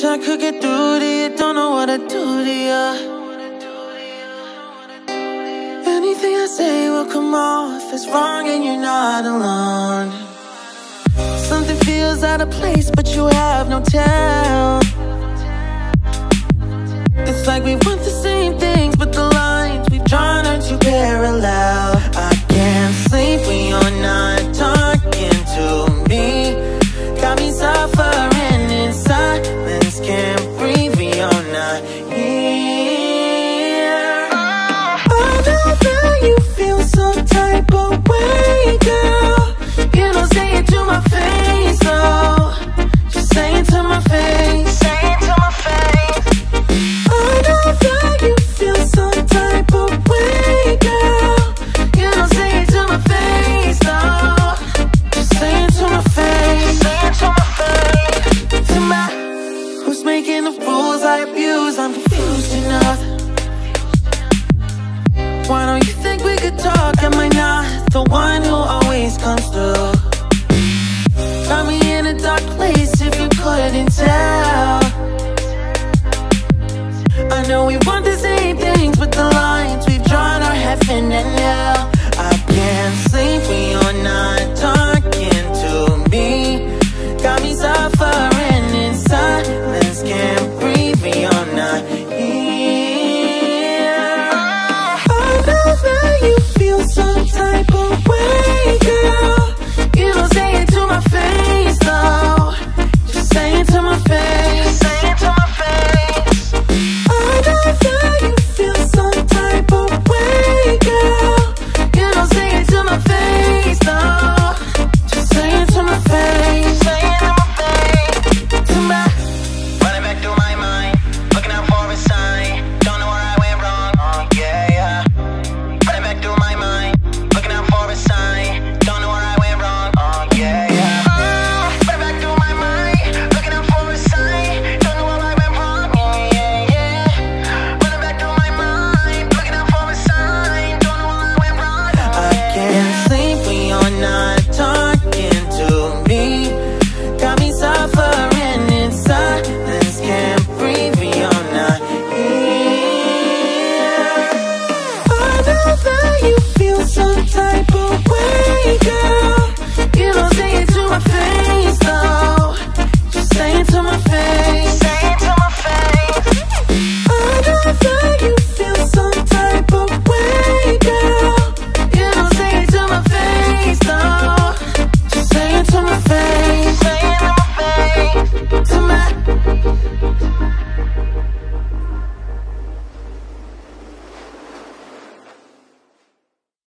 Wish I could get through to you, don't know what to do to you. Anything I say will come off as wrong, and you're not alone. Something feels out of place, but you have no tell. It's like we want the